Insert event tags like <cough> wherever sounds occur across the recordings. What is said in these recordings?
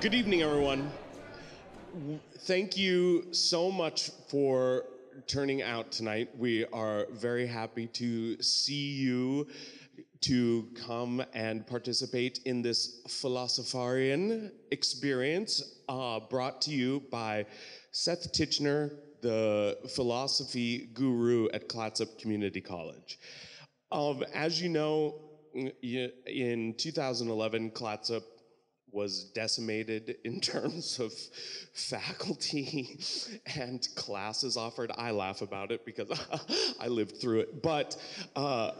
Good evening, everyone. Thank you so much for turning out tonight. We are very happy to see you to come and participate in this philosopharian experience uh, brought to you by Seth Tichenor, the philosophy guru at Clatsop Community College. Um, as you know, in 2011, Clatsop was decimated <laughs> in terms of faculty and classes offered. I laugh about it because <laughs> I lived through it. But uh,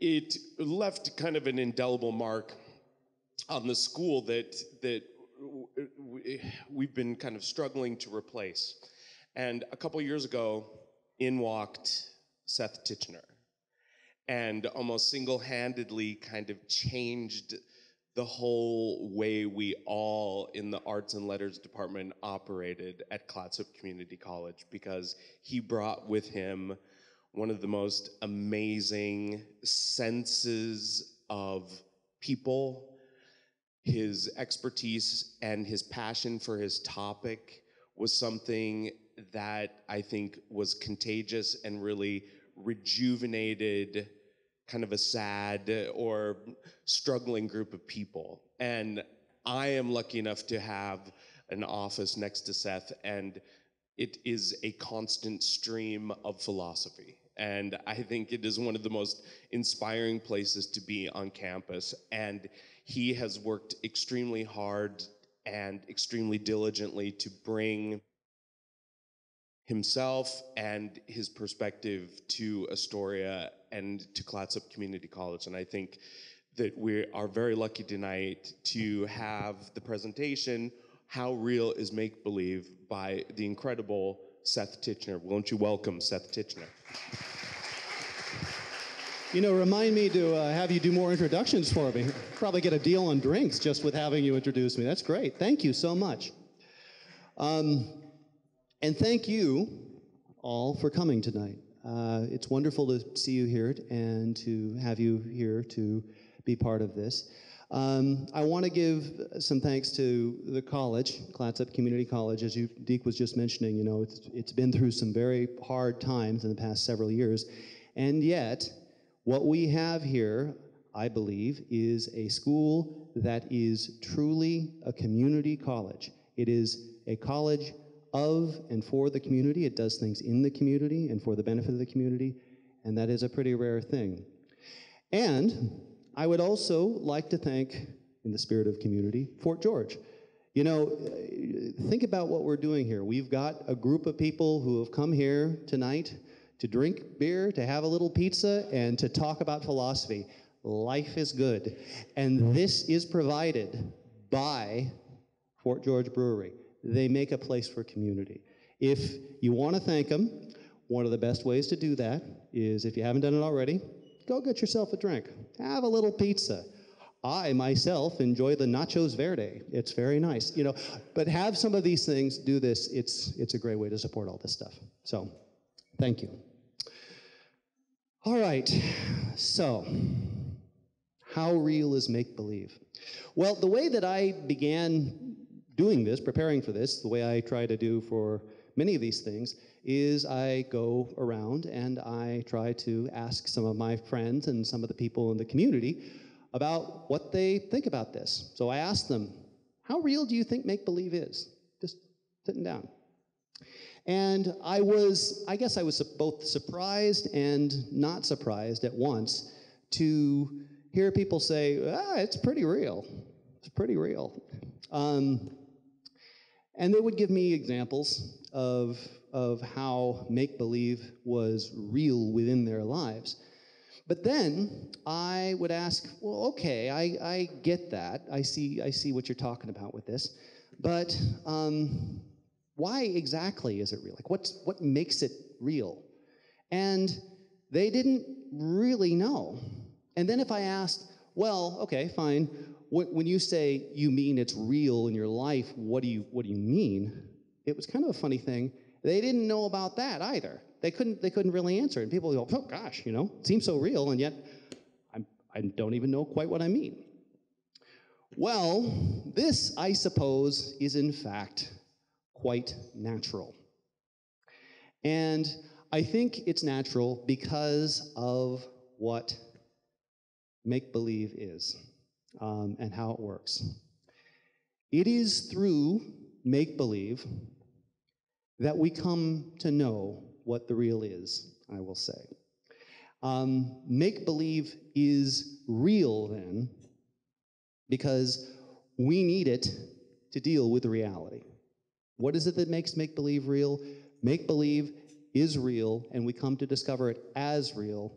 it left kind of an indelible mark on the school that, that we've been kind of struggling to replace. And a couple years ago, in walked Seth Tichenor and almost single handedly kind of changed the whole way we all in the arts and letters department operated at Clatsop Community College because he brought with him one of the most amazing senses of people. His expertise and his passion for his topic was something that I think was contagious and really rejuvenated kind of a sad uh, or struggling group of people. And I am lucky enough to have an office next to Seth, and it is a constant stream of philosophy. And I think it is one of the most inspiring places to be on campus. And he has worked extremely hard and extremely diligently to bring himself and his perspective to Astoria and to Clatsop Community College. And I think that we are very lucky tonight to have the presentation, How Real is Make Believe, by the incredible Seth Tichenor. Won't you welcome Seth Tichenor? You know, remind me to uh, have you do more introductions for me. Probably get a deal on drinks just with having you introduce me. That's great. Thank you so much. Um, and thank you all for coming tonight. Uh, it's wonderful to see you here and to have you here to be part of this. Um, I want to give some thanks to the college, Clatsop Community College, as you, Deke was just mentioning. You know, it's, it's been through some very hard times in the past several years, and yet what we have here, I believe, is a school that is truly a community college. It is a college of and for the community. It does things in the community and for the benefit of the community, and that is a pretty rare thing. And I would also like to thank, in the spirit of community, Fort George. You know, think about what we're doing here. We've got a group of people who have come here tonight to drink beer, to have a little pizza, and to talk about philosophy. Life is good. And this is provided by Fort George Brewery they make a place for community. If you want to thank them, one of the best ways to do that is if you haven't done it already, go get yourself a drink. Have a little pizza. I myself enjoy the nachos verde. It's very nice, you know. But have some of these things. Do this. It's it's a great way to support all this stuff. So, thank you. All right. So, how real is make believe? Well, the way that I began doing this, preparing for this, the way I try to do for many of these things, is I go around and I try to ask some of my friends and some of the people in the community about what they think about this. So I asked them, how real do you think make believe is? Just sitting down. And I was, I guess I was both surprised and not surprised at once to hear people say, ah, it's pretty real. It's pretty real. Um, and they would give me examples of, of how make believe was real within their lives. But then I would ask, well, okay, I, I get that. I see, I see what you're talking about with this. But um, why exactly is it real? Like, what's, what makes it real? And they didn't really know. And then if I asked, well, okay, fine, when you say you mean it's real in your life, what do you what do you mean? It was kind of a funny thing. They didn't know about that either. They couldn't they couldn't really answer. And people go, oh gosh, you know, it seems so real, and yet I'm, I don't even know quite what I mean. Well, this, I suppose, is in fact quite natural. And I think it's natural because of what make believe is um, and how it works. It is through make believe that we come to know what the real is, I will say. Um, make believe is real then because we need it to deal with reality. What is it that makes make believe real? Make believe is real, and we come to discover it as real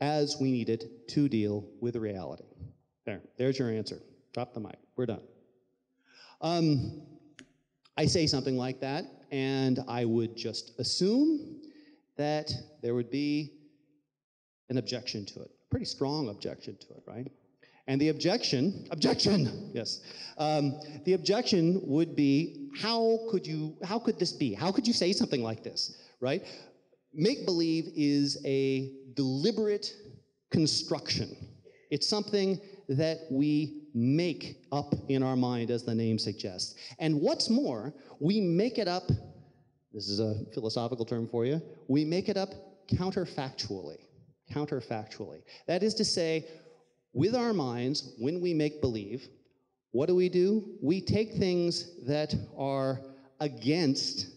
as we need it to deal with reality. There, there's your answer. Drop the mic. We're done. Um, I say something like that, and I would just assume that there would be an objection to it, a pretty strong objection to it, right? And the objection, objection, yes, um, the objection would be, how could you, how could this be? How could you say something like this, right? Make believe is a deliberate construction. It's something that we make up in our mind, as the name suggests. And what's more, we make it up, this is a philosophical term for you, we make it up counterfactually. Counterfactually. That is to say, with our minds, when we make believe, what do we do? We take things that are against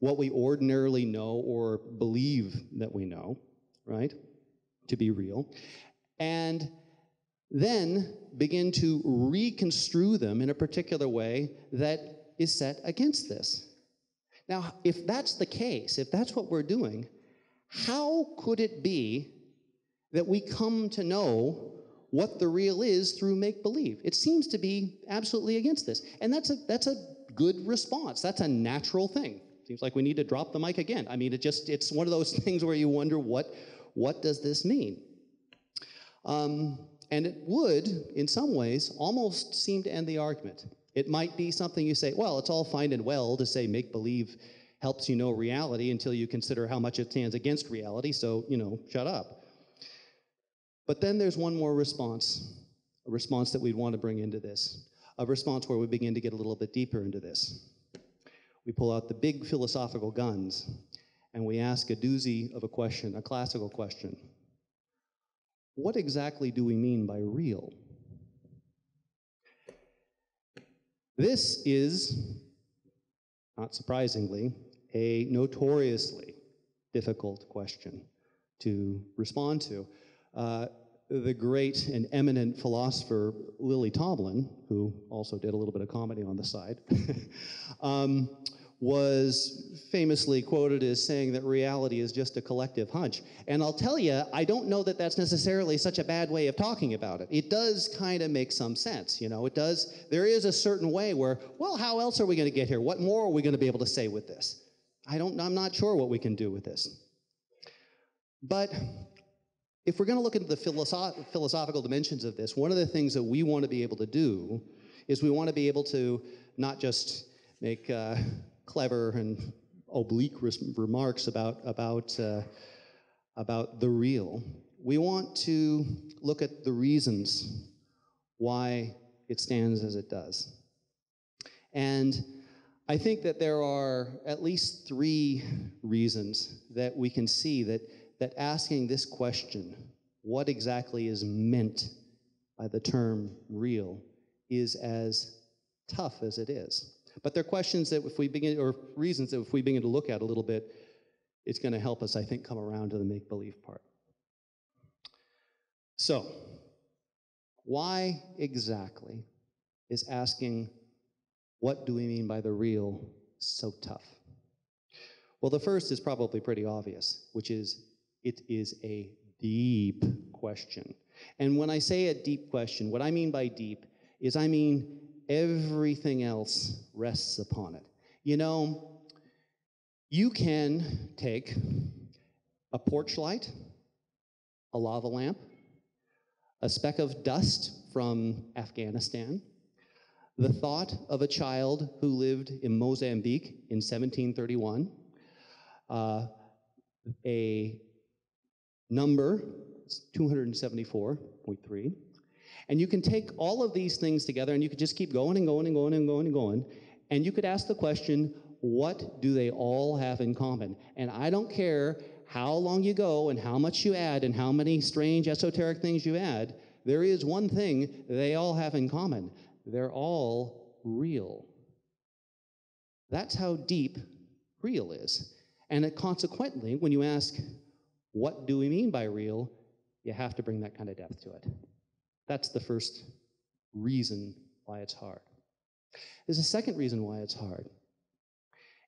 what we ordinarily know or believe that we know, right? To be real. And then begin to reconstrue them in a particular way that is set against this. Now, if that's the case, if that's what we're doing, how could it be that we come to know what the real is through make believe? It seems to be absolutely against this. And that's a, that's a good response. That's a natural thing. Seems like we need to drop the mic again. I mean, it just, it's one of those <laughs> things where you wonder what, what does this mean? Um, and it would, in some ways, almost seem to end the argument. It might be something you say, well, it's all fine and well to say make believe helps you know reality until you consider how much it stands against reality, so, you know, shut up. But then there's one more response, a response that we'd want to bring into this, a response where we begin to get a little bit deeper into this. We pull out the big philosophical guns and we ask a doozy of a question, a classical question what exactly do we mean by real? This is, not surprisingly, a notoriously difficult question to respond to. Uh, the great and eminent philosopher Lily Tomlin, who also did a little bit of comedy on the side, <laughs> um, was famously quoted as saying that reality is just a collective hunch. And I'll tell you, I don't know that that's necessarily such a bad way of talking about it. It does kind of make some sense, you know. It does. There is a certain way where, well, how else are we going to get here? What more are we going to be able to say with this? I don't. I'm not sure what we can do with this. But if we're going to look into the philosoph- philosophical dimensions of this, one of the things that we want to be able to do is we want to be able to not just make uh, clever and oblique remarks about, about, uh, about the real. We want to look at the reasons why it stands as it does. And I think that there are at least three reasons that we can see that, that asking this question, what exactly is meant by the term real, is as tough as it is. But they're questions that if we begin, or reasons that if we begin to look at a little bit, it's going to help us, I think, come around to the make believe part. So, why exactly is asking, what do we mean by the real so tough? Well, the first is probably pretty obvious, which is it is a deep question. And when I say a deep question, what I mean by deep is I mean everything else rests upon it. You know, you can take a porch light, a lava lamp, a speck of dust from Afghanistan, the thought of a child who lived in Mozambique in 1731, uh, a number, 274.3, And you can take all of these things together and you could just keep going and going and going and going and going. And you could ask the question, what do they all have in common? And I don't care how long you go and how much you add and how many strange esoteric things you add, there is one thing they all have in common they're all real. That's how deep real is. And consequently, when you ask, what do we mean by real, you have to bring that kind of depth to it. That's the first reason why it's hard. There's a second reason why it's hard.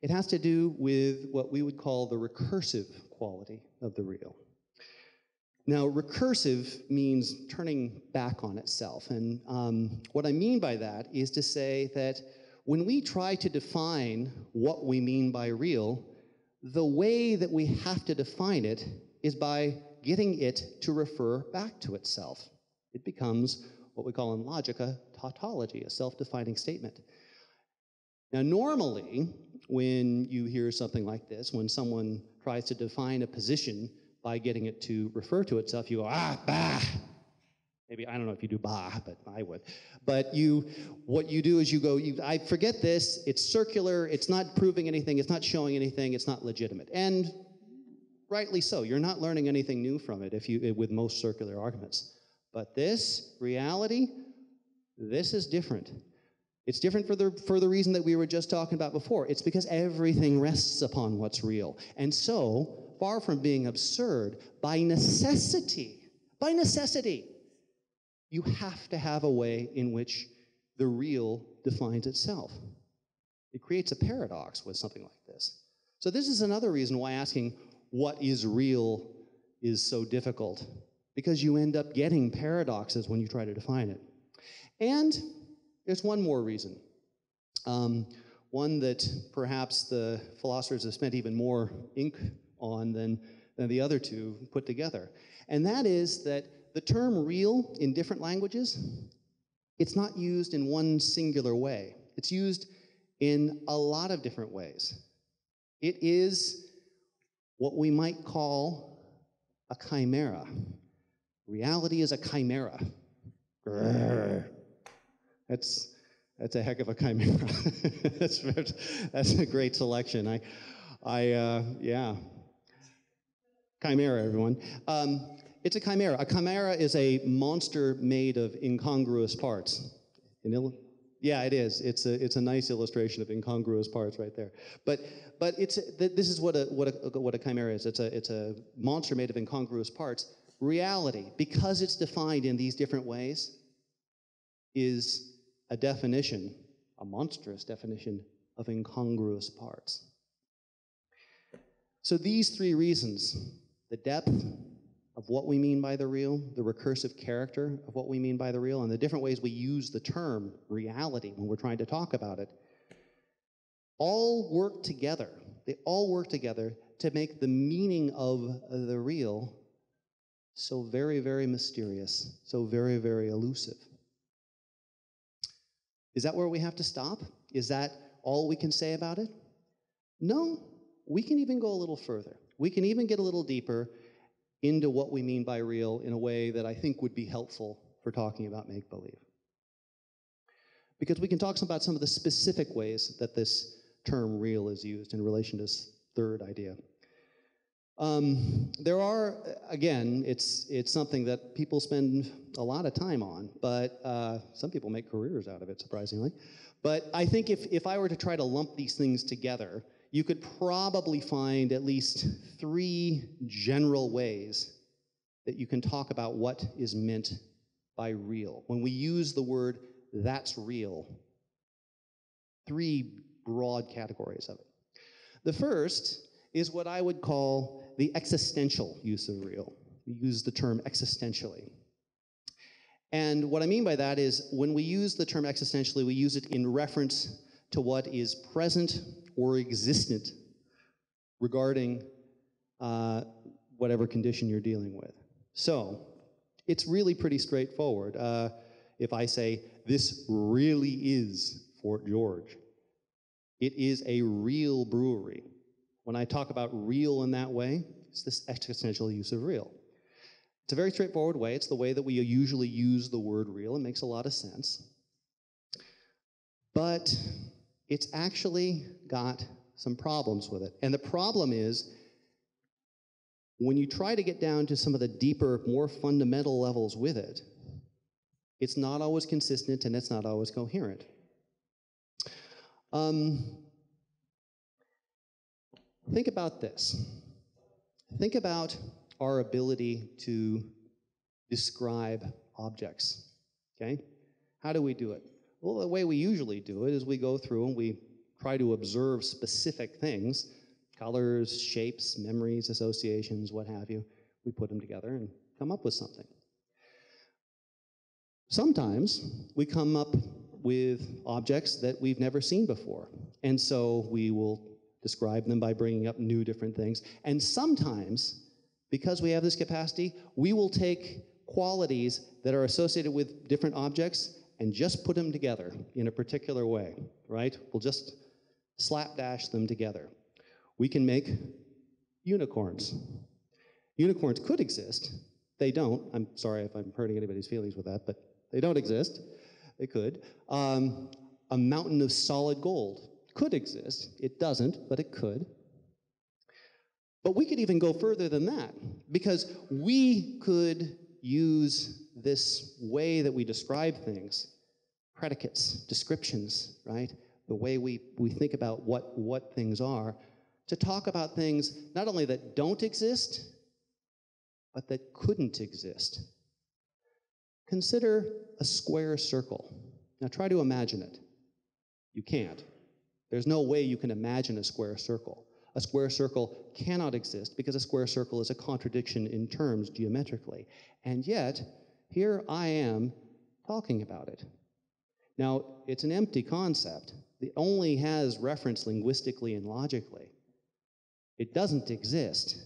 It has to do with what we would call the recursive quality of the real. Now, recursive means turning back on itself. And um, what I mean by that is to say that when we try to define what we mean by real, the way that we have to define it is by getting it to refer back to itself. It becomes what we call in logic a tautology, a self defining statement. Now, normally, when you hear something like this, when someone tries to define a position by getting it to refer to itself, you go, ah, bah. Maybe, I don't know if you do bah, but I would. But you, what you do is you go, you, I forget this, it's circular, it's not proving anything, it's not showing anything, it's not legitimate. And rightly so, you're not learning anything new from it if you, with most circular arguments. But this reality, this is different. It's different for the, for the reason that we were just talking about before. It's because everything rests upon what's real. And so, far from being absurd, by necessity, by necessity, you have to have a way in which the real defines itself. It creates a paradox with something like this. So, this is another reason why asking what is real is so difficult, because you end up getting paradoxes when you try to define it. And there's one more reason. Um, one that perhaps the philosophers have spent even more ink on than, than the other two put together. And that is that the term real in different languages, it's not used in one singular way. It's used in a lot of different ways. It is what we might call a chimera. Reality is a chimera. Grrr. That's that's a heck of a chimera. <laughs> that's, that's a great selection. I, I, uh, yeah. Chimera, everyone. Um, it's a chimera. A chimera is a monster made of incongruous parts. yeah, it is. It's a, it's a nice illustration of incongruous parts right there. But, but it's, this is what a, what, a, what a chimera is. It's a, it's a monster made of incongruous parts. Reality, because it's defined in these different ways, is a definition, a monstrous definition of incongruous parts. So, these three reasons the depth of what we mean by the real, the recursive character of what we mean by the real, and the different ways we use the term reality when we're trying to talk about it all work together. They all work together to make the meaning of the real so very, very mysterious, so very, very elusive. Is that where we have to stop? Is that all we can say about it? No, we can even go a little further. We can even get a little deeper into what we mean by real in a way that I think would be helpful for talking about make believe. Because we can talk about some of the specific ways that this term real is used in relation to this third idea. Um, there are, again, it's, it's something that people spend a lot of time on, but uh, some people make careers out of it, surprisingly. But I think if, if I were to try to lump these things together, you could probably find at least three general ways that you can talk about what is meant by real. When we use the word that's real, three broad categories of it. The first is what I would call the existential use of real. We use the term existentially. And what I mean by that is when we use the term existentially, we use it in reference to what is present or existent regarding uh, whatever condition you're dealing with. So it's really pretty straightforward. Uh, if I say, this really is Fort George, it is a real brewery. When I talk about real in that way, it's this existential use of real. It's a very straightforward way. It's the way that we usually use the word real. It makes a lot of sense. But it's actually got some problems with it. And the problem is when you try to get down to some of the deeper, more fundamental levels with it, it's not always consistent and it's not always coherent. Um, think about this. Think about our ability to describe objects. Okay? How do we do it? Well, the way we usually do it is we go through and we try to observe specific things colors, shapes, memories, associations, what have you. We put them together and come up with something. Sometimes we come up with objects that we've never seen before. And so we will describe them by bringing up new different things. And sometimes, because we have this capacity, we will take qualities that are associated with different objects and just put them together in a particular way, right? We'll just slapdash them together. We can make unicorns. Unicorns could exist. They don't. I'm sorry if I'm hurting anybody's feelings with that, but they don't exist. They could. Um, a mountain of solid gold could exist. It doesn't, but it could. But we could even go further than that because we could use this way that we describe things predicates, descriptions, right? The way we, we think about what, what things are, to talk about things not only that don't exist, but that couldn't exist. Consider a square circle. Now try to imagine it. You can't. There's no way you can imagine a square circle. A square circle cannot exist because a square circle is a contradiction in terms geometrically. And yet, here I am talking about it. Now, it's an empty concept. It only has reference linguistically and logically. It doesn't exist.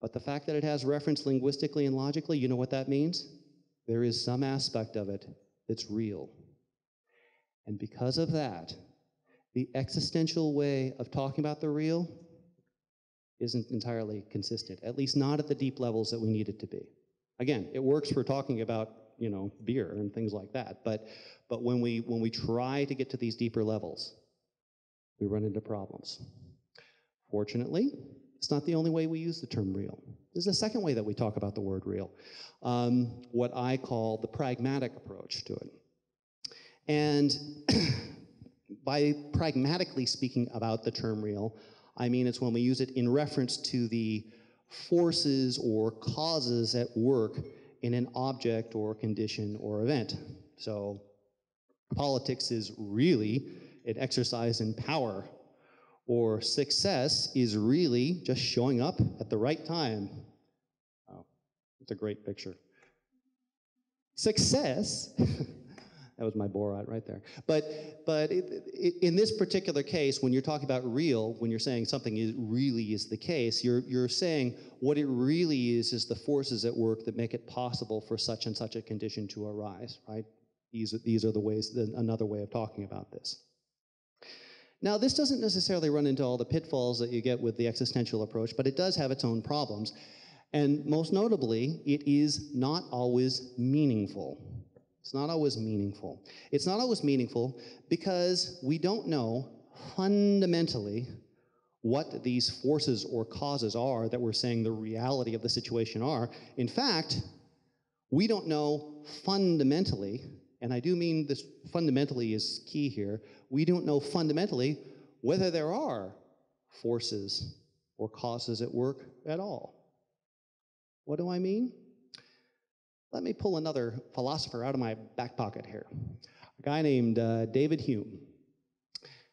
But the fact that it has reference linguistically and logically, you know what that means? There is some aspect of it that's real. And because of that, the existential way of talking about the real isn't entirely consistent, at least not at the deep levels that we need it to be. Again, it works for talking about, you know, beer and things like that, but but when we when we try to get to these deeper levels, we run into problems. Fortunately, it's not the only way we use the term real. There's a second way that we talk about the word real, um, what I call the pragmatic approach to it. And <clears throat> by pragmatically speaking about the term real, I mean it's when we use it in reference to the forces or causes at work in an object or condition or event. So politics is really an exercise in power, or success is really just showing up at the right time. Oh, it's a great picture. Success <laughs> That was my Borat right there. But, but it, it, in this particular case, when you're talking about real, when you're saying something is, really is the case, you're, you're saying what it really is is the forces at work that make it possible for such and such a condition to arise, right? These, these are the ways, another way of talking about this. Now, this doesn't necessarily run into all the pitfalls that you get with the existential approach, but it does have its own problems. And most notably, it is not always meaningful. It's not always meaningful. It's not always meaningful because we don't know fundamentally what these forces or causes are that we're saying the reality of the situation are. In fact, we don't know fundamentally, and I do mean this fundamentally is key here, we don't know fundamentally whether there are forces or causes at work at all. What do I mean? Let me pull another philosopher out of my back pocket here. A guy named uh, David Hume.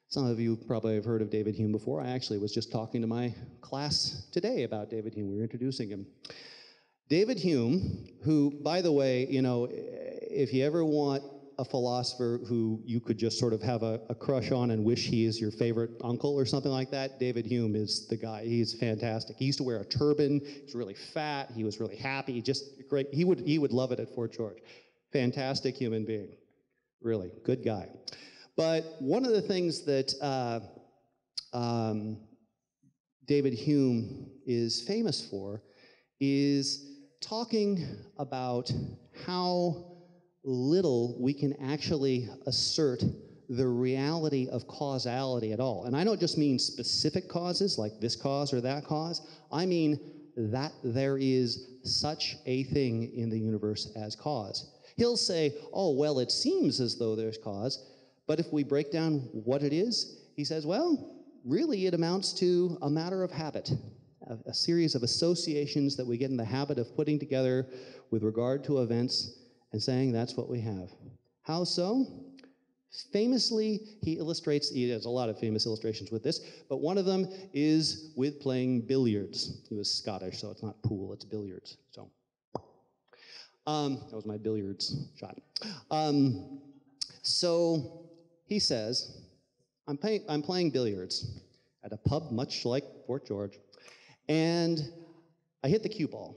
Some of you probably have heard of David Hume before. I actually was just talking to my class today about David Hume. We were introducing him. David Hume, who, by the way, you know, if you ever want a philosopher who you could just sort of have a, a, crush on and wish he is your favorite uncle or something like that, David Hume is the guy. He's fantastic. He used to wear a turban. He's really fat. He was really happy. Just great. He would he would love it at Fort George. Fantastic human being. Really good guy. But one of the things that uh, um, David Hume is famous for is talking about how little we can actually assert the reality of causality at all. And I don't just mean specific causes like this cause or that cause, I mean that there is such a thing in the universe as cause. He'll say, oh, well, it seems as though there's cause, but if we break down what it is, he says, well, really it amounts to a matter of habit, a, a series of associations that we get in the habit of putting together with regard to events and saying that's what we have. How so? Famously, he illustrates, he has a lot of famous illustrations with this, but one of them is with playing billiards. He was Scottish, so it's not pool, it's billiards. So um, that was my billiards shot. Um, so he says, I'm, playing, I'm playing billiards at a pub much like Fort George, and I hit the cue ball.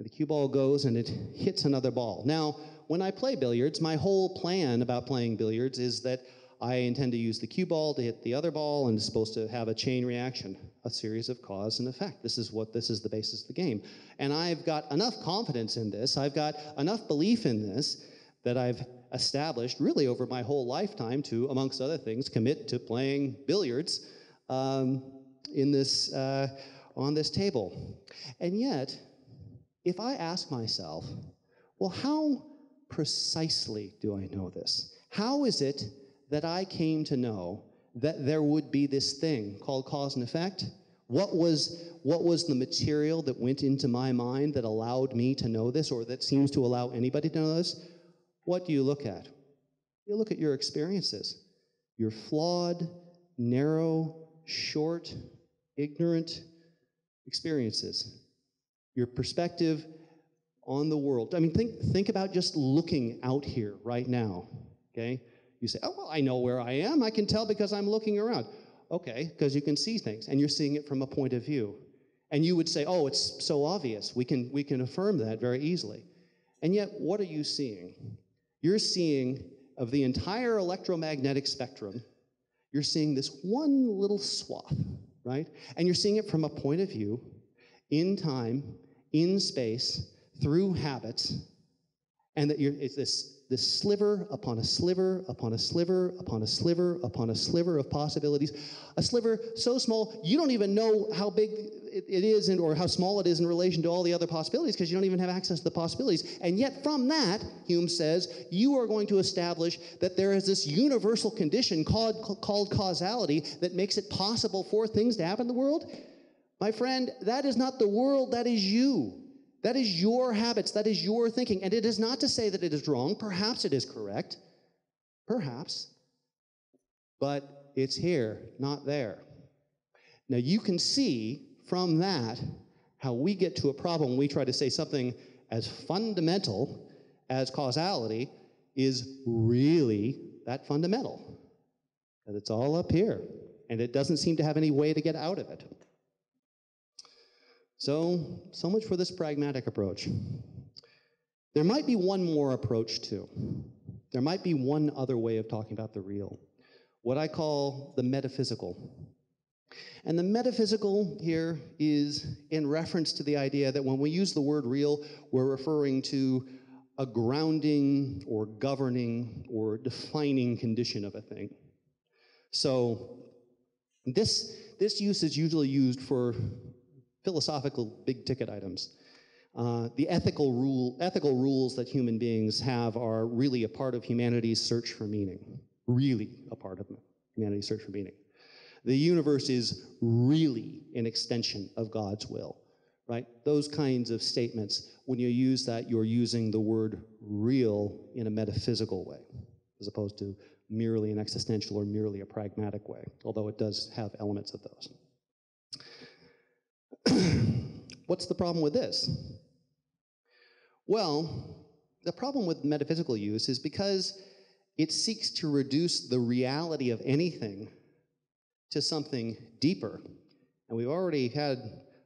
And the cue ball goes and it hits another ball. Now, when I play billiards, my whole plan about playing billiards is that I intend to use the cue ball to hit the other ball and it's supposed to have a chain reaction, a series of cause and effect. This is what this is the basis of the game. And I've got enough confidence in this, I've got enough belief in this that I've established really over my whole lifetime to, amongst other things, commit to playing billiards um, in this, uh, on this table. And yet, if I ask myself, well, how precisely do I know this? How is it that I came to know that there would be this thing called cause and effect? What was, what was the material that went into my mind that allowed me to know this, or that seems to allow anybody to know this? What do you look at? You look at your experiences, your flawed, narrow, short, ignorant experiences, your perspective on the world. I mean, think, think about just looking out here right now, okay? You say, oh, well, I know where I am. I can tell because I'm looking around. Okay, because you can see things and you're seeing it from a point of view. And you would say, oh, it's so obvious. We can, we can affirm that very easily. And yet, what are you seeing? You're seeing of the entire electromagnetic spectrum, you're seeing this one little swath, right? And you're seeing it from a point of view, in time, in space, through habits, and that you're, it's this, this sliver upon a sliver upon a sliver upon a sliver upon a sliver of possibilities. A sliver so small you don't even know how big it, it is and, or how small it is in relation to all the other possibilities because you don't even have access to the possibilities. And yet, from that, Hume says, you are going to establish that there is this universal condition called, called causality that makes it possible for things to happen in the world. My friend, that is not the world, that is you. That is your habits, that is your thinking. And it is not to say that it is wrong. Perhaps it is correct. Perhaps. But it's here, not there. Now you can see from that how we get to a problem we try to say something as fundamental as causality is really that fundamental. That it's all up here. And it doesn't seem to have any way to get out of it. So, so much for this pragmatic approach. There might be one more approach too. There might be one other way of talking about the real, what I call the metaphysical. And the metaphysical here is in reference to the idea that when we use the word real, we're referring to a grounding or governing or defining condition of a thing. So this, this use is usually used for philosophical big ticket items. Uh, the ethical, rule, ethical rules that human beings have are really a part of humanity's search for meaning. Really a part of humanity's search for meaning. The universe is really an extension of God's will, right? Those kinds of statements, when you use that, you're using the word real in a metaphysical way, as opposed to merely an existential or merely a pragmatic way, although it does have elements of those. <clears throat> What's the problem with this? Well, the problem with metaphysical use is because it seeks to reduce the reality of anything to something deeper. And we've already had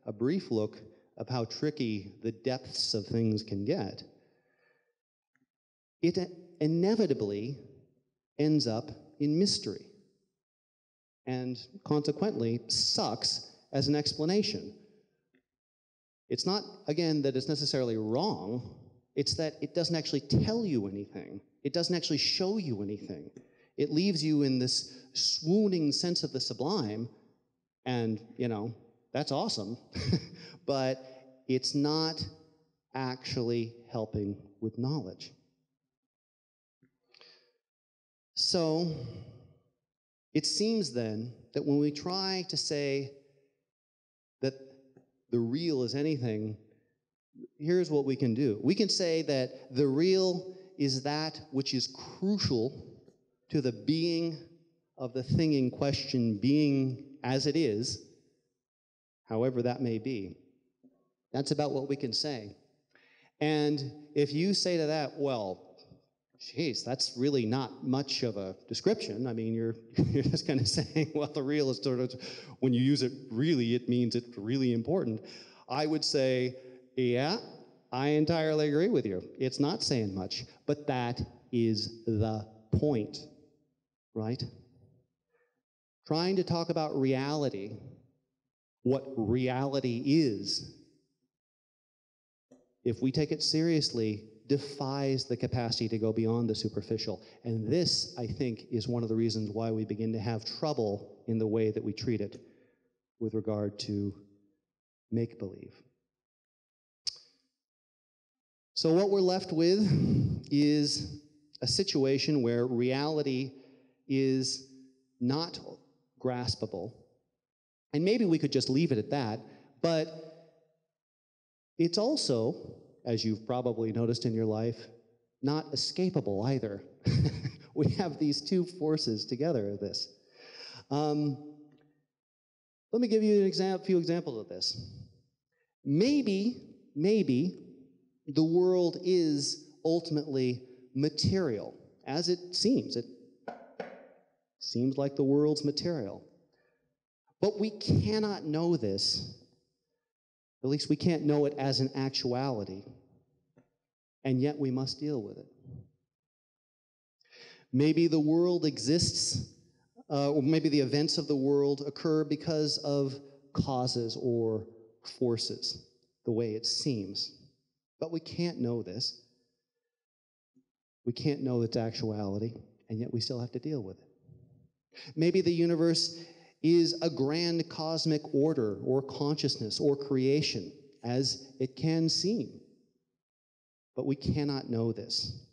a brief look of how tricky the depths of things can get. It inevitably ends up in mystery and consequently sucks as an explanation. It's not, again, that it's necessarily wrong, it's that it doesn't actually tell you anything, it doesn't actually show you anything. It leaves you in this swooning sense of the sublime, and, you know, that's awesome, <laughs> but it's not actually helping with knowledge. So, it seems then that when we try to say the real is anything, here's what we can do. We can say that the real is that which is crucial to the being of the thing in question being as it is, however that may be. That's about what we can say. And if you say to that, well, geez, that's really not much of a description. I mean, you're, <laughs> you're just kind of saying, well, the real is sort of, when you use it really, it means it's really important. I would say, yeah, I entirely agree with you. It's not saying much, but that is the point right? Trying to talk about reality, what reality is, if we take it seriously, defies the capacity to go beyond the superficial. And this, I think, is one of the reasons why we begin to have trouble in the way that we treat it with regard to make believe. So, what we're left with is a situation where reality is not graspable. And maybe we could just leave it at that, but it's also, as you've probably noticed in your life, not escapable either. <laughs> we have these two forces together of this. Um, let me give you an few examples of this. Maybe, maybe the world is ultimately material, as it seems. It Seems like the world's material. But we cannot know this. At least we can't know it as an actuality. And yet we must deal with it. Maybe the world exists, uh, or maybe the events of the world occur because of causes or forces, the way it seems. But we can't know this. We can't know its actuality, and yet we still have to deal with it. Maybe the universe is a grand cosmic order or consciousness or creation, as it can seem. But we cannot know this.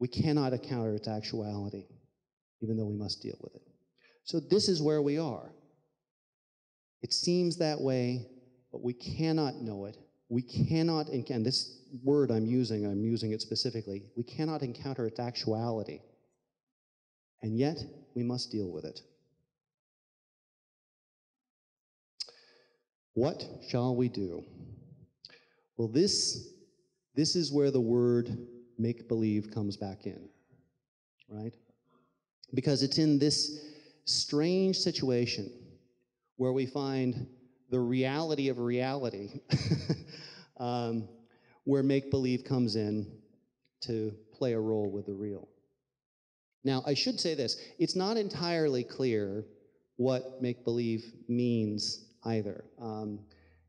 We cannot encounter its actuality, even though we must deal with it. So, this is where we are. It seems that way, but we cannot know it. We cannot, and this word I'm using, I'm using it specifically, we cannot encounter its actuality. And yet, we must deal with it. What shall we do? Well, this, this is where the word make believe comes back in, right? Because it's in this strange situation where we find the reality of reality, <laughs> um, where make believe comes in to play a role with the real. Now, I should say this it's not entirely clear what make believe means either. Um,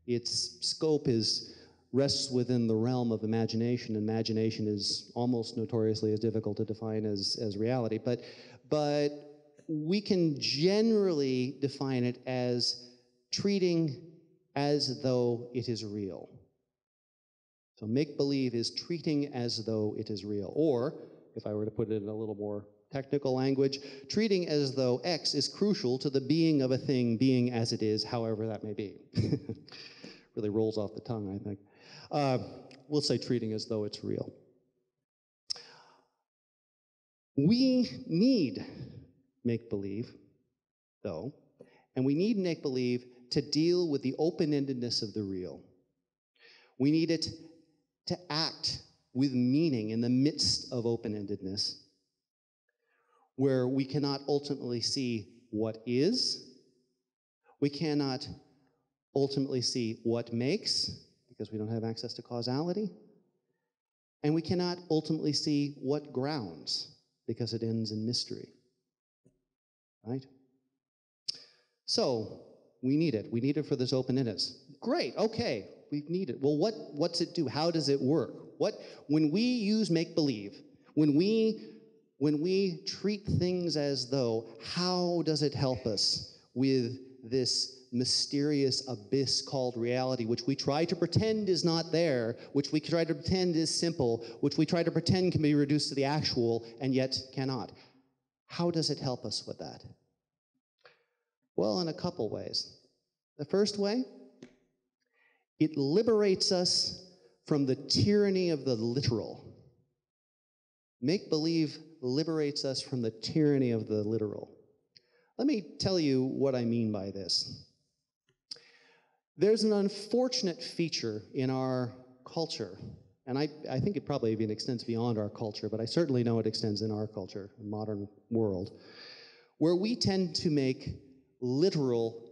its scope is rests within the realm of imagination. Imagination is almost notoriously as difficult to define as, as reality, but, but we can generally define it as treating as though it is real. So make believe is treating as though it is real. Or, if I were to put it in a little more technical language, treating as though X is crucial to the being of a thing being as it is, however that may be. <laughs> really rolls off the tongue, I think. Uh, we'll say treating as though it's real. We need make believe, though, and we need make believe to deal with the open endedness of the real. We need it to act with meaning in the midst of open endedness where we cannot ultimately see what is, we cannot ultimately see what makes, because we don't have access to causality, and we cannot ultimately see what grounds, because it ends in mystery. Right? So, we need it. We need it for this open endedness. Great, okay. we need it. Well, what, what's it do? How does it work? What, when we use make believe, when we, when we treat things as though, how does it help us with this mysterious abyss called reality, which we try to pretend is not there, which we try to pretend is simple, which we try to pretend can be reduced to the actual and yet cannot? How does it help us with that? Well, in a couple ways. The first way, it liberates us from the tyranny of the literal. Make believe liberates us from the tyranny of the literal. Let me tell you what I mean by this. There's an unfortunate feature in our culture, and I, I think it probably even extends beyond our culture, but I certainly know it extends in our culture, modern world, where we tend to make literal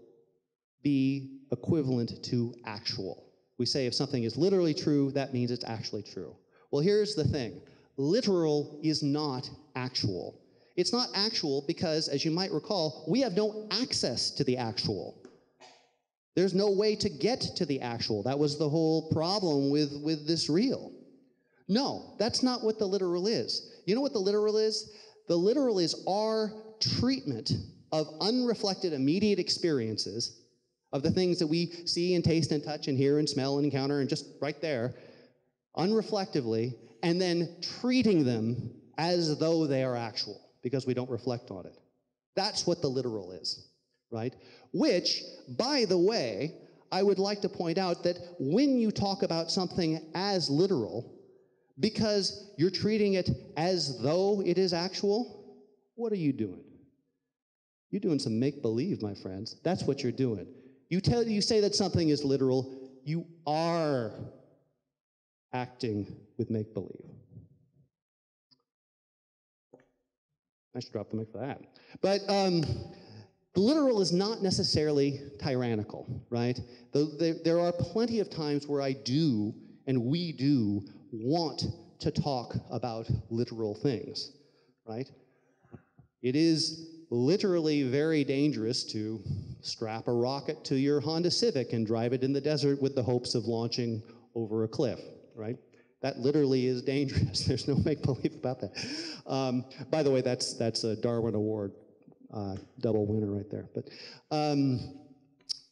be equivalent to actual. We say if something is literally true, that means it's actually true. Well, here's the thing literal is not actual. It's not actual because, as you might recall, we have no access to the actual. There's no way to get to the actual. That was the whole problem with, with this real. No, that's not what the literal is. You know what the literal is? The literal is our treatment of unreflected immediate experiences of the things that we see and taste and touch and hear and smell and encounter and just right there, unreflectively, and then treating them as though they are actual because we don't reflect on it. That's what the literal is, right? Which, by the way, I would like to point out that when you talk about something as literal, because you're treating it as though it is actual, what are you doing? You're doing some make believe, my friends. That's what you're doing. You tell you say that something is literal, you are acting with make believe. I should drop the mic for that. But um, literal is not necessarily tyrannical, right? there are plenty of times where I do and we do want to talk about literal things, right? It is literally very dangerous to strap a rocket to your Honda Civic and drive it in the desert with the hopes of launching over a cliff, right? That literally is dangerous. <laughs> There's no make believe about that. Um, by the way, that's that's a Darwin Award uh, double winner right there. But um,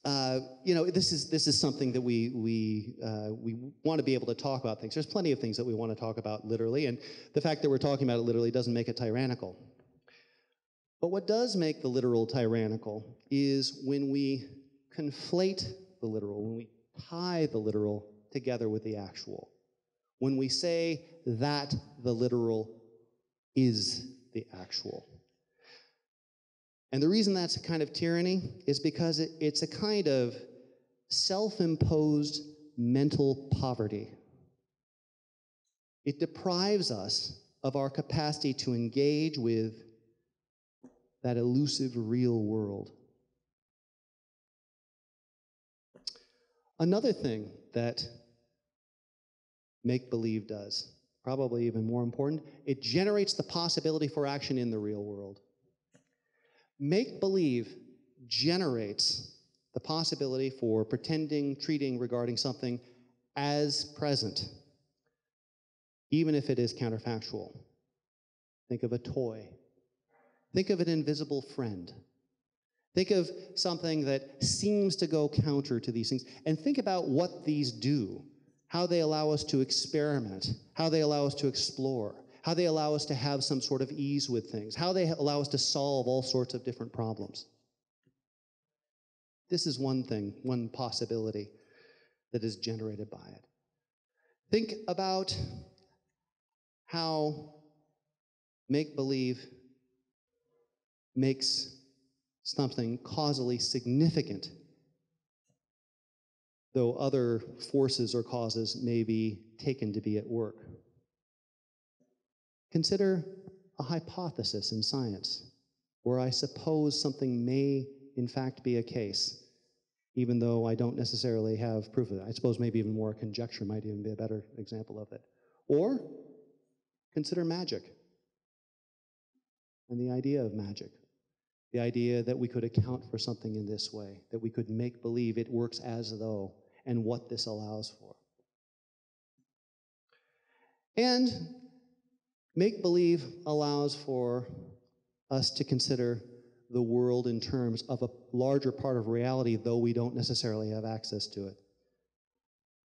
uh, you know, this is this is something that we we uh, we want to be able to talk about things. There's plenty of things that we want to talk about literally, and the fact that we're talking about it literally doesn't make it tyrannical. But what does make the literal tyrannical is when we conflate the literal, when we tie the literal together with the actual. When we say that the literal is the actual. And the reason that's a kind of tyranny is because it, it's a kind of self imposed mental poverty. It deprives us of our capacity to engage with that elusive real world. Another thing that make believe does, probably even more important, it generates the possibility for action in the real world. Make believe generates the possibility for pretending, treating regarding something as present, even if it is counterfactual. Think of a toy Think of an invisible friend. Think of something that seems to go counter to these things. And think about what these do, how they allow us to experiment, how they allow us to explore, how they allow us to have some sort of ease with things, how they allow us to solve all sorts of different problems. This is one thing, one possibility that is generated by it. Think about how make believe makes something causally significant, though other forces or causes may be taken to be at work. Consider a hypothesis in science where I suppose something may, in fact, be a case, even though I don't necessarily have proof of it. I suppose maybe even more conjecture might even be a better example of it. Or consider magic and the idea of magic. The idea that we could account for something in this way, that we could make believe it works as though, and what this allows for. And make believe allows for us to consider the world in terms of a larger part of reality, though we don't necessarily have access to it.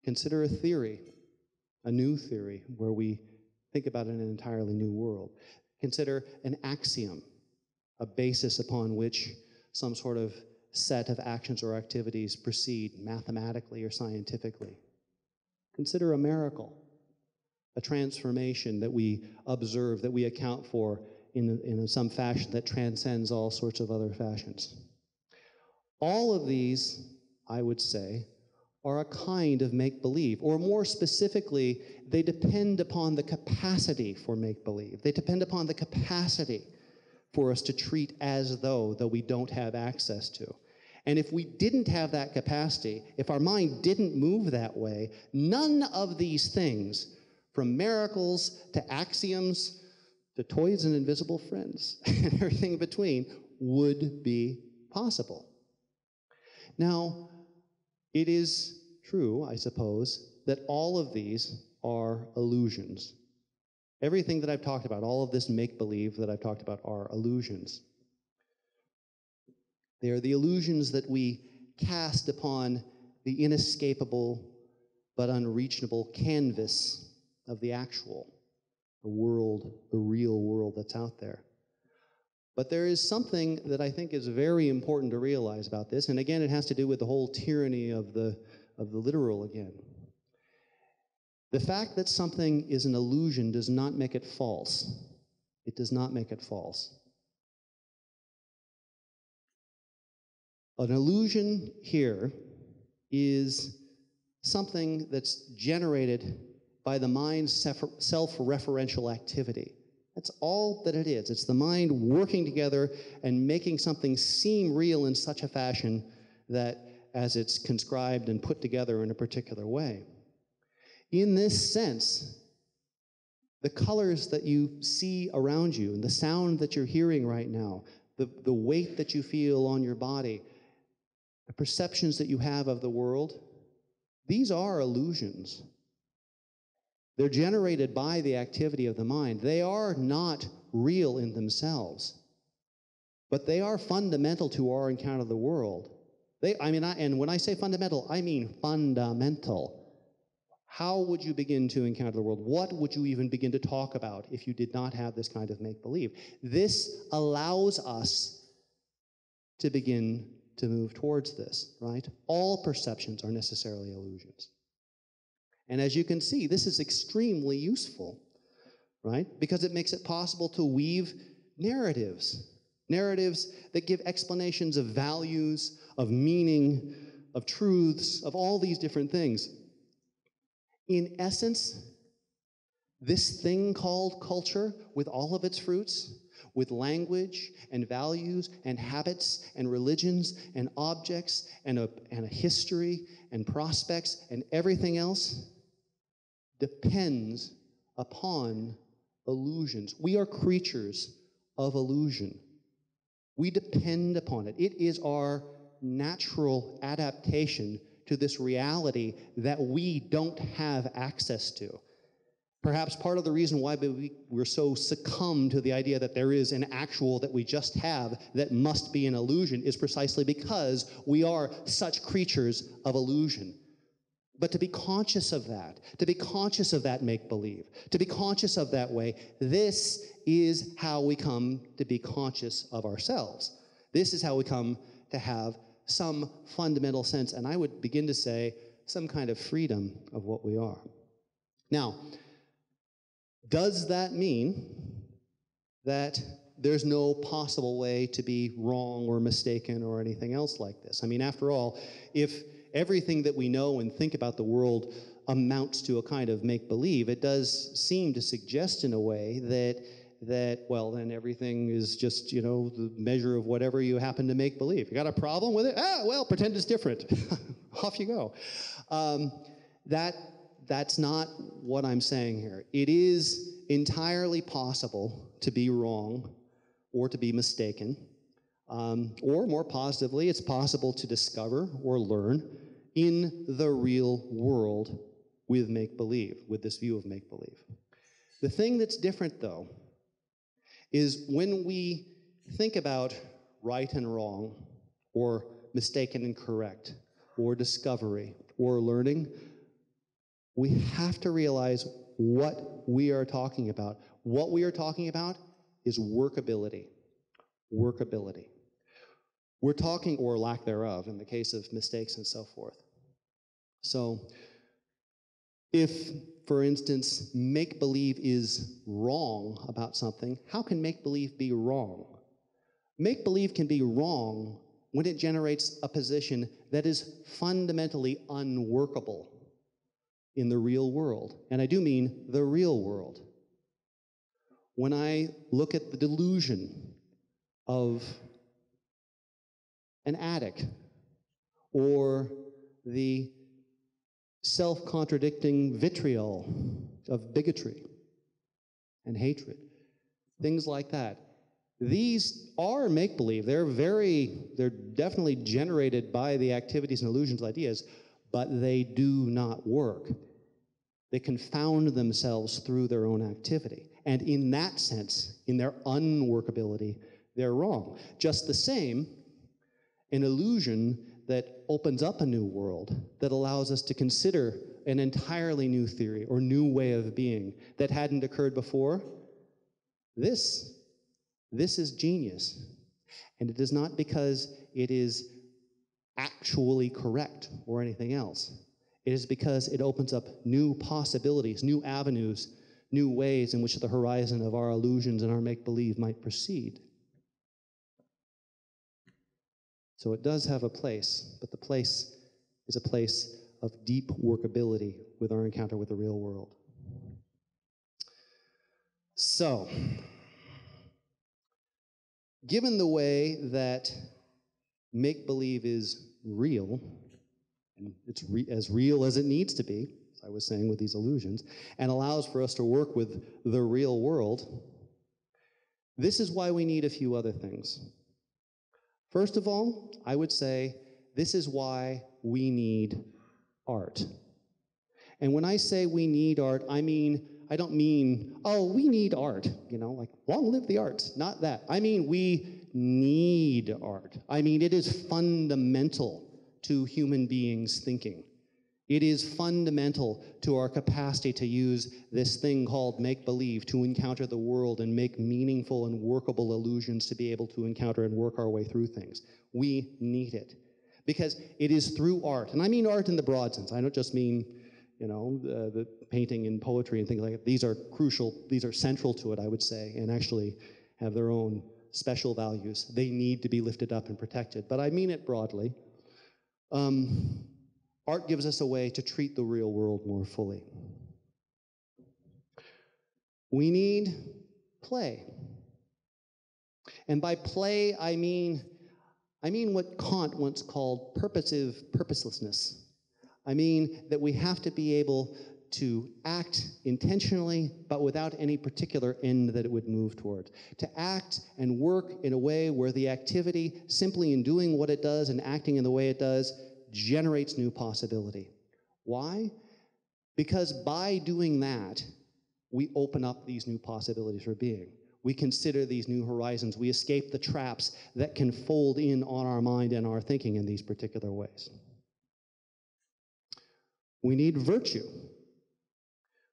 Consider a theory, a new theory, where we think about an entirely new world. Consider an axiom, a basis upon which some sort of set of actions or activities proceed mathematically or scientifically. Consider a miracle, a transformation that we observe, that we account for in, in some fashion that transcends all sorts of other fashions. All of these, I would say, are a kind of make believe, or more specifically, they depend upon the capacity for make believe. They depend upon the capacity for us to treat as though, though we don't have access to. And if we didn't have that capacity, if our mind didn't move that way, none of these things, from miracles to axioms to toys and invisible friends <laughs> and everything in between, would be possible. Now, it is true, I suppose, that all of these are illusions. Everything that I've talked about, all of this make believe that I've talked about, are illusions. They are the illusions that we cast upon the inescapable but unreachable canvas of the actual, the world, the real world that's out there. But there is something that I think is very important to realize about this, and again, it has to do with the whole tyranny of the, of the literal again. The fact that something is an illusion does not make it false. It does not make it false. An illusion here is something that's generated by the mind's self referential activity. That's all that it is. It's the mind working together and making something seem real in such a fashion that as it's conscribed and put together in a particular way. In this sense, the colors that you see around you and the sound that you're hearing right now, the, the weight that you feel on your body, the perceptions that you have of the world, these are illusions. They're generated by the activity of the mind. They are not real in themselves, but they are fundamental to our encounter of the world. They, I mean, I, and when I say fundamental, I mean fundamental. How would you begin to encounter the world? What would you even begin to talk about if you did not have this kind of make believe? This allows us to begin to move towards this, right? All perceptions are necessarily illusions. And as you can see, this is extremely useful, right? Because it makes it possible to weave narratives, narratives that give explanations of values, of meaning, of truths, of all these different things. In essence, this thing called culture, with all of its fruits, with language and values and habits and religions and objects and a, and a history and prospects and everything else depends upon illusions. We are creatures of illusion. We depend upon it. It is our natural adaptation to this reality that we don't have access to. Perhaps part of the reason why we, we're so succumbed to the idea that there is an actual that we just have that must be an illusion is precisely because we are such creatures of illusion. But to be conscious of that, to be conscious of that make believe, to be conscious of that way, this is how we come to be conscious of ourselves. This is how we come to have some fundamental sense, and I would begin to say some kind of freedom of what we are. Now, does that mean that there's no possible way to be wrong or mistaken or anything else like this? I mean, after all, if everything that we know and think about the world amounts to a kind of make believe, it does seem to suggest in a way that that well then everything is just you know the measure of whatever you happen to make believe. You got a problem with it? Ah well pretend it's different. <laughs> Off you go. Um, that that's not what i'm saying here. It is entirely possible to be wrong or to be mistaken um, or more positively it's possible to discover or learn in the real world with make believe, with this view of make believe. The thing that's different, though, is when we think about right and wrong, or mistaken and correct, or discovery, or learning, we have to realize what we are talking about. What we are talking about is workability. Workability. We're talking, or lack thereof, in the case of mistakes and so forth. So, if, for instance, make believe is wrong about something, how can make believe be wrong? Make believe can be wrong when it generates a position that is fundamentally unworkable in the real world. And I do mean the real world. When I look at the delusion of an addict or the self contradicting vitriol of bigotry and hatred, things like that. These are make believe. They're very, they're definitely generated by the activities and illusions, ideas, but they do not work. They confound themselves through their own activity. And in that sense, in their unworkability, they're wrong. Just the same, an illusion that opens up a new world, that allows us to consider an entirely new theory or new way of being that hadn't occurred before, this, this is genius. And it is not because it is actually correct or anything else. It is because it opens up new possibilities, new avenues, new ways in which the horizon of our illusions and our make believe might proceed. So it does have a place, but the place is a place of deep workability with our encounter with the real world. So, given the way that make believe is real, and it's re- as real as it needs to be, as I was saying with these illusions, and allows for us to work with the real world, this is why we need a few other things. First of all, I would say this is why we need art. And when I say we need art, I mean, I don't mean, oh, we need art, you know, like long live the arts. Not that. I mean, we need art. I mean, it is fundamental to human beings' thinking. It is fundamental to our capacity to use this thing called make believe to encounter the world and make meaningful and workable illusions to be able to encounter and work our way through things. We need it because it is through art, and I mean art in the broad sense. I don't just mean, you know, the, the painting and poetry and things like that. These are crucial, these are central to it, I would say, and actually have their own special values. They need to be lifted up and protected, but I mean it broadly. Um, Art gives us a way to treat the real world more fully. We need play. And by play, I mean, I mean what Kant once called purposive purposelessness. I mean that we have to be able to act intentionally, but without any particular end that it would move toward. To act and work in a way where the activity, simply in doing what it does and acting in the way it does, generates new possibility. Why? Because by doing that, we open up these new possibilities for being. We consider these new horizons. We escape the traps that can fold in on our mind and our thinking in these particular ways. We need virtue.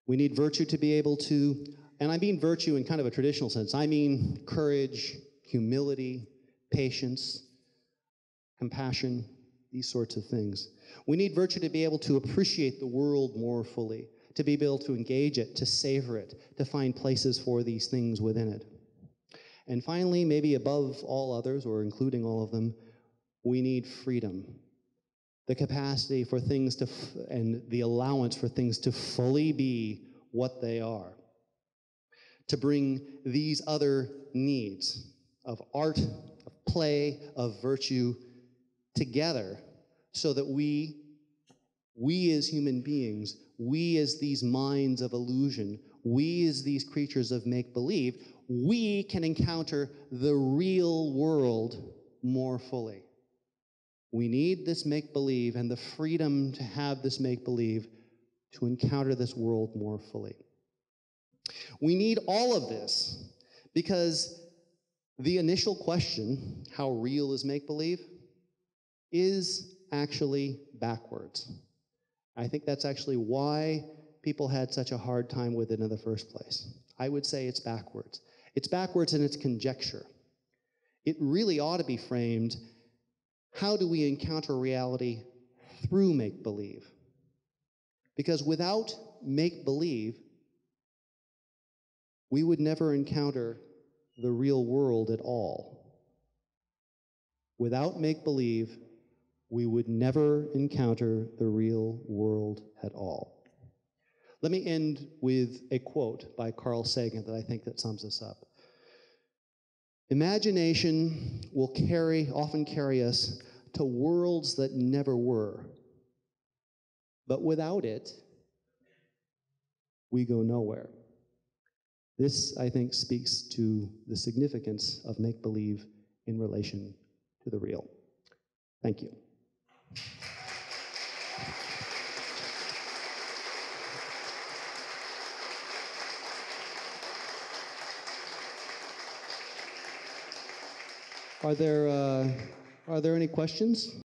We need virtue to be able to, and I mean virtue in kind of a traditional sense, I mean courage, humility, patience, compassion, these sorts of things. We need virtue to be able to appreciate the world more fully, to be able to engage it, to savor it, to find places for these things within it. And finally, maybe above all others, or including all of them, we need freedom. The capacity for things to, f- and the allowance for things to fully be what they are. To bring these other needs of art, of play, of virtue together so that we, we as human beings, we as these minds of illusion, we as these creatures of make believe, we can encounter the real world more fully. We need this make believe and the freedom to have this make believe to encounter this world more fully. We need all of this because the initial question, how real is make believe, is actually backwards. I think that's actually why people had such a hard time with it in the first place. I would say it's backwards. It's backwards in its conjecture. It really ought to be framed how do we encounter reality through make believe? Because without make believe, we would never encounter the real world at all. Without make believe, we would never encounter the real world at all. Let me end with a quote by Carl Sagan that I think that sums this up. Imagination will carry, often carry us to worlds that never were. But without it, we go nowhere. This, I think, speaks to the significance of make believe in relation to the real. Thank you. Are there, uh, are there any questions?